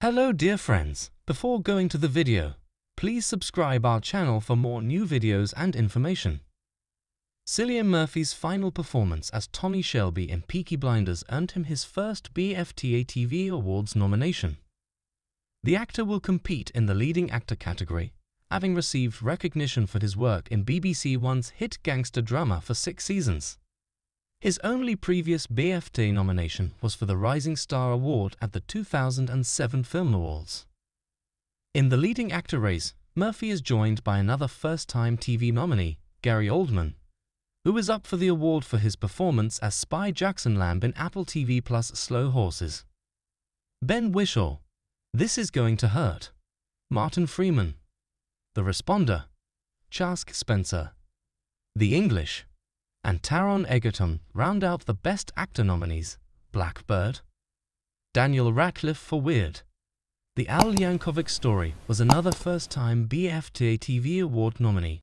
Hello dear friends, before going to the video, please subscribe our channel for more new videos and information. Cillian Murphy's final performance as Tommy Shelby in Peaky Blinders earned him his first BAFTA TV Awards nomination. The actor will compete in the leading actor category, having received recognition for his work in BBC One's hit gangster drama for six seasons. His only previous BAFTA nomination was for the Rising Star Award at the 2007 Film Awards. In the leading actor race, Murphy is joined by another first-time TV nominee, Gary Oldman, who is up for the award for his performance as Spy Jackson Lamb in Apple TV Plus Slow Horses. Ben Whishaw, This Is Going to Hurt, Martin Freeman, The Responder, Chaske Spencer, The English, and Taron Egerton round out the Best Actor nominees Blackbird, Daniel Radcliffe for Weird. The Al Yankovic story was another first time BAFTA TV Award nominee